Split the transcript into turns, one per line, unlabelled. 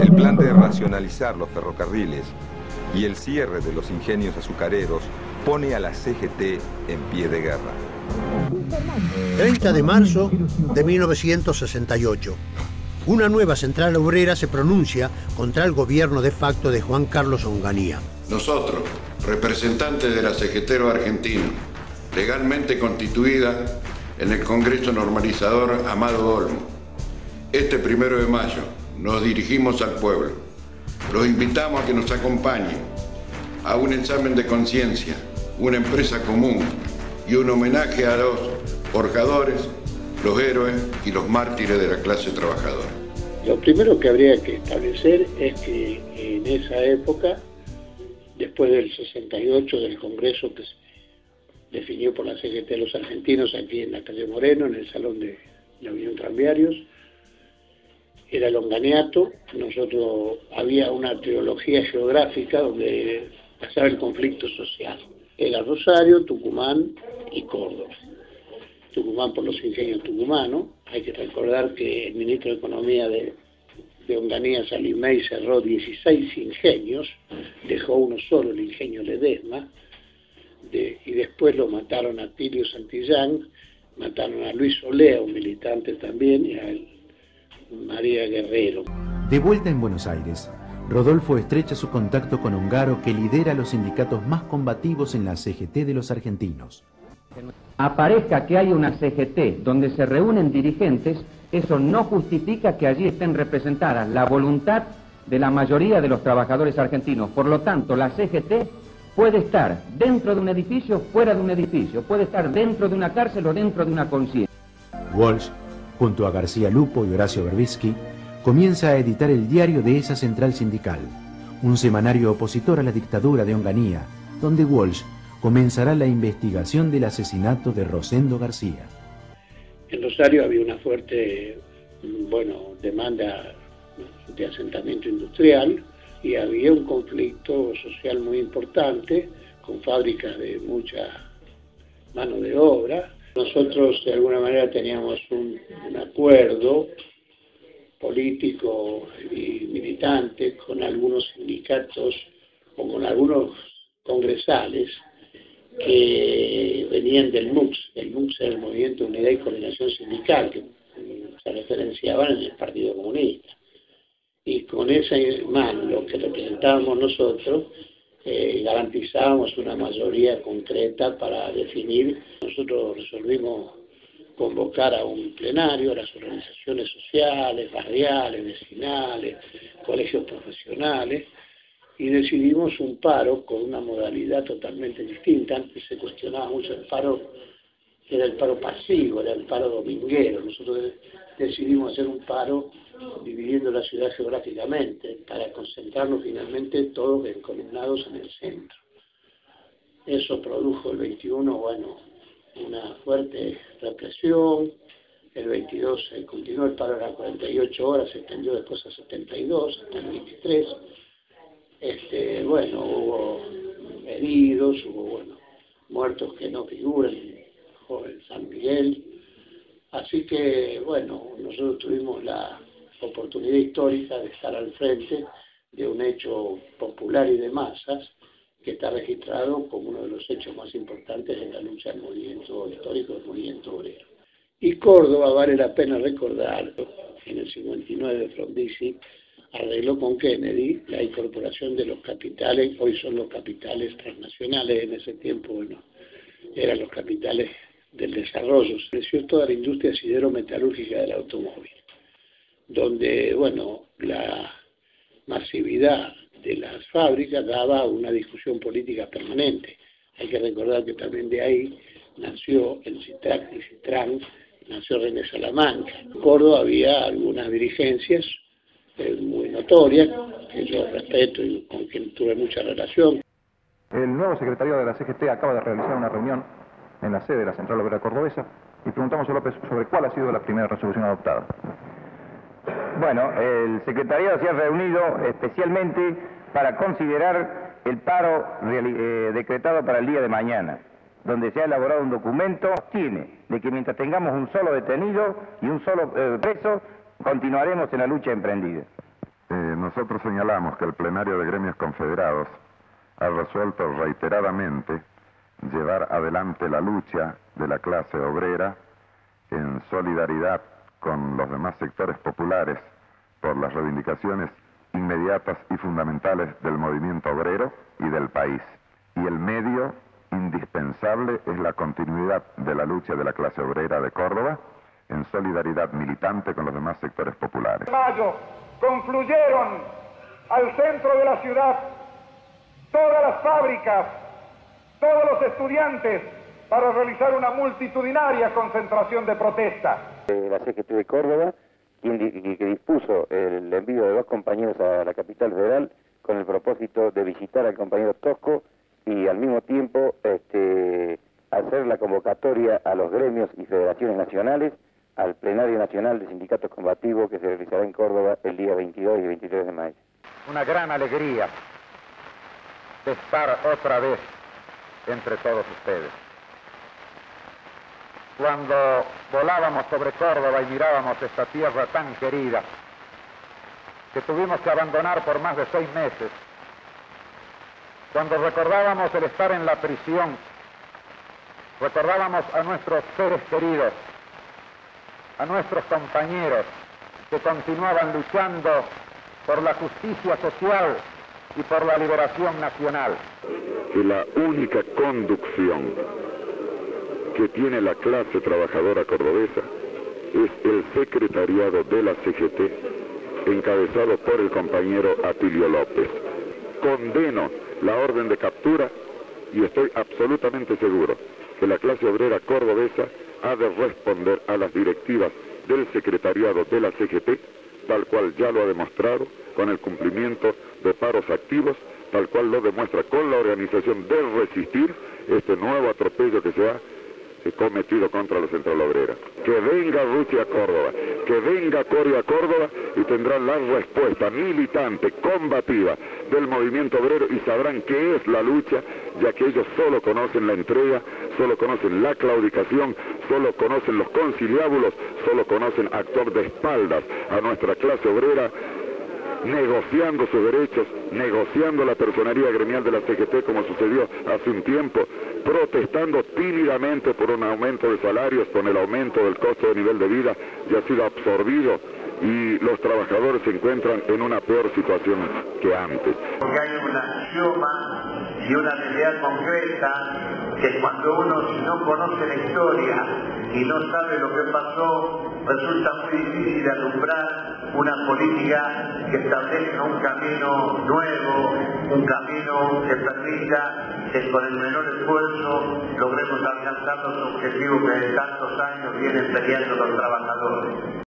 El plan de racionalizar los ferrocarriles y el cierre de los ingenios azucareros pone a la CGT en pie de guerra.
30 de marzo de 1968. Una nueva central obrera se pronuncia contra el gobierno de facto de Juan Carlos Onganía.
Nosotros, representantes de la CGT argentino, legalmente constituida en el Congreso Normalizador Amado Olmo, este primero de mayo nos dirigimos al pueblo. Los invitamos a que nos acompañen a un examen de conciencia, una empresa común y un homenaje a los forjadores, los héroes y los mártires de la clase trabajadora.
Lo primero que habría que establecer es que en esa época, después del 68 del Congreso que se definió por la CGT de los argentinos aquí en la calle Moreno, en el Salón de la Unión Tranviarios, era el Onganiato, nosotros había una teología geográfica donde pasaba el conflicto social. Era Rosario, Tucumán y Córdoba. Tucumán por los ingenios tucumanos. Hay que recordar que el ministro de Economía de, de Onganía, cerró 16 ingenios, dejó uno solo, el ingenio Ledesma, y después lo mataron a Tilio Santillán, mataron a Luis Olea, un militante también, y a María Guerrero.
De vuelta en Buenos Aires, Rodolfo estrecha su contacto con Ongaro, que lidera los sindicatos más combativos en la CGT de los argentinos.
Aparezca que hay una CGT donde se reúnen dirigentes, eso no justifica que allí estén representadas la voluntad de la mayoría de los trabajadores argentinos. Por lo tanto, la CGT puede estar dentro de un edificio, fuera de un edificio, puede estar dentro de una cárcel o dentro de una conciencia.
Walsh, junto a García Lupo y Horacio Berbisky, comienza a editar el diario de esa central sindical, un semanario opositor a la dictadura de Onganía, donde Walsh comenzará la investigación del asesinato de Rosendo García.
En Rosario había una fuerte, bueno, demanda de asentamiento industrial y había un conflicto social muy importante con fábricas de mucha mano de obra. Nosotros de alguna manera teníamos un, acuerdo político y militante con algunos sindicatos o con algunos congresales que venían del MUX. El MUX era el Movimiento Unidad y Coordinación Sindical, que se referenciaban en el Partido Comunista y con ese mando que representábamos nosotros, eh, garantizábamos una mayoría concreta para definir. Nosotros resolvimos convocar a un plenario, a las organizaciones sociales, barriales, vecinales, colegios profesionales, y decidimos un paro con una modalidad totalmente distinta. Antes se cuestionaba mucho el paro, era el paro pasivo, era el paro dominguero. Nosotros decidimos hacer un paro dividiendo la ciudad geográficamente para concentrarnos finalmente todos encolumnados en el centro. Eso produjo el 21, bueno, una fuerte represión, el 22 se continuó el paro a 48 horas, se extendió después a 72, hasta el 23. Este, bueno, hubo heridos, hubo bueno, muertos que no figuran, joven San Miguel. Así que, bueno, nosotros tuvimos la oportunidad histórica de estar al frente de un hecho popular y de masas que está registrado como uno de los hechos más importantes en la lucha del movimiento histórico del movimiento obrero. Y Córdoba, vale la pena recordarlo, en el 59 Frondizi arregló con Kennedy la incorporación de los capitales, hoy son los capitales transnacionales, en ese tiempo, bueno, eran los capitales del desarrollo. Creció toda la industria sidero-metalúrgica del automóvil donde, bueno, la masividad de las fábricas daba una discusión política permanente. Hay que recordar que también de ahí nació el CITRAC y CITRAN, nació René Salamanca. En Córdoba había algunas dirigencias eh, muy notorias, que yo respeto y con quien tuve mucha relación.
El nuevo secretario de la CGT acaba de realizar una reunión en la sede de la Central Obrera Cordobesa y preguntamos a López sobre cuál ha sido la primera resolución adoptada.
Bueno, el secretariado se ha reunido especialmente para considerar el paro eh, decretado para el día de mañana, donde se ha elaborado un documento que tiene de que mientras tengamos un solo detenido y un solo eh, preso, continuaremos en la lucha emprendida.
Eh, nosotros señalamos que el plenario de gremios confederados ha resuelto reiteradamente llevar adelante la lucha de la clase obrera en solidaridad con los demás sectores populares por las reivindicaciones inmediatas y fundamentales del movimiento obrero y del país. Y el medio indispensable es la continuidad de la lucha de la clase obrera de Córdoba en solidaridad militante con los demás sectores populares.
En mayo confluyeron al centro de la ciudad todas las fábricas, todos los estudiantes para realizar una multitudinaria concentración de protesta.
La CGT de Córdoba, quien que dispuso el envío de dos compañeros a la capital federal con el propósito de visitar al compañero Tosco y al mismo tiempo este, hacer la convocatoria a los gremios y federaciones nacionales al plenario nacional de sindicatos combativos que se realizará en Córdoba el día 22 y 23 de mayo.
Una gran alegría de estar otra vez entre todos ustedes. Cuando volábamos sobre Córdoba y mirábamos esta tierra tan querida, que tuvimos que abandonar por más de seis meses, cuando recordábamos el estar en la prisión, recordábamos a nuestros seres queridos, a nuestros compañeros que continuaban luchando por la justicia social y por la liberación nacional.
Que la única conducción que tiene la clase trabajadora cordobesa es el secretariado de la CGT encabezado por el compañero Atilio López. Condeno la orden de captura y estoy absolutamente seguro que la clase obrera cordobesa ha de responder a las directivas del secretariado de la CGT, tal cual ya lo ha demostrado con el cumplimiento de paros activos, tal cual lo demuestra con la organización de resistir este nuevo atropello que se ha cometido contra la central obrera. Que venga Rusia a Córdoba, que venga Corea a Córdoba y tendrán la respuesta militante, combativa del movimiento obrero y sabrán qué es la lucha, ya que ellos solo conocen la entrega, solo conocen la claudicación, solo conocen los conciliábulos, solo conocen actuar de espaldas a nuestra clase obrera negociando sus derechos, negociando la personería gremial de la CGT como sucedió hace un tiempo, protestando tímidamente por un aumento de salarios con el aumento del costo de nivel de vida ya ha sido absorbido y los trabajadores se encuentran en una peor situación que antes.
Que cuando uno no conoce la historia y no sabe lo que pasó, resulta muy difícil alumbrar una política que establezca un camino nuevo, un camino que permita que con el menor esfuerzo logremos alcanzar los objetivos que en tantos años vienen peleando los trabajadores.